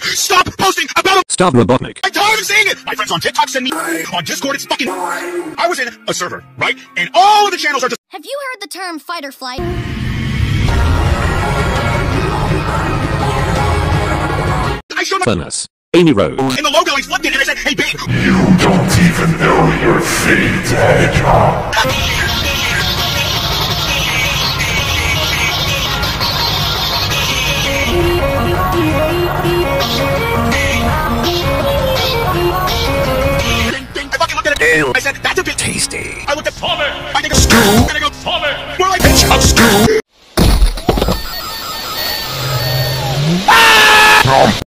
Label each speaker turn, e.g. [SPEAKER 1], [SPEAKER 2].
[SPEAKER 1] Stop posting about a
[SPEAKER 2] Stop Robotnik.
[SPEAKER 1] I'm tired of seeing it! My friends on TikTok send me on Discord, it's fucking I was in a server, right? And all of the channels are just
[SPEAKER 3] Have you heard the term fight or flight?
[SPEAKER 1] I showed my
[SPEAKER 2] Furnace. Amy Road.
[SPEAKER 1] and the logo, I flipped it and I said, hey babe,
[SPEAKER 4] You don't even know your fate, Hedgehog.
[SPEAKER 1] I said that's a bit tasty. I want to Palmer. I
[SPEAKER 2] think Screw. I'm gonna go Palmer.
[SPEAKER 1] Well, I bitch. I'm ah!